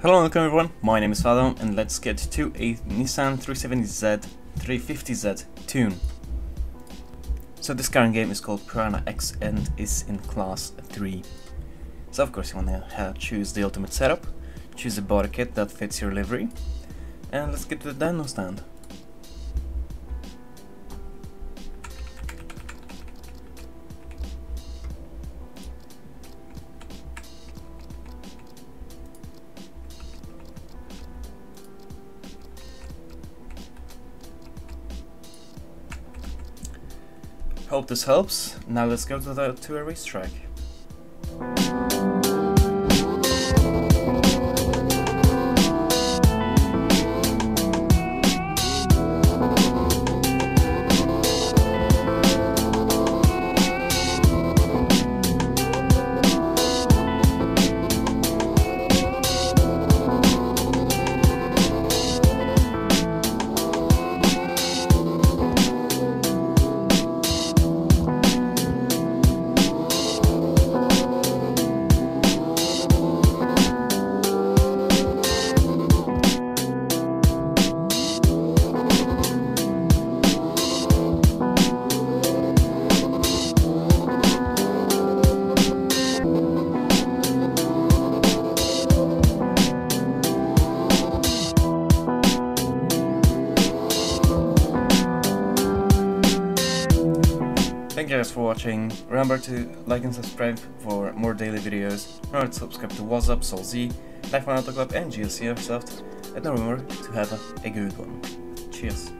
Hello and welcome everyone, my name is Fathom and let's get to a Nissan 370Z 350Z tune. So this current game is called Piranha X and is in class 3. So of course you want to uh, choose the ultimate setup, choose a body kit that fits your livery, and let's get to the dyno stand. Hope this helps. Now let's go to the to a racetrack. Thank you guys for watching. Remember to like and subscribe for more daily videos. Remember to subscribe to WhatsApp, SoulZ, Nine4 Auto Club and GLC Airsoft. And remember to have a good one. Cheers.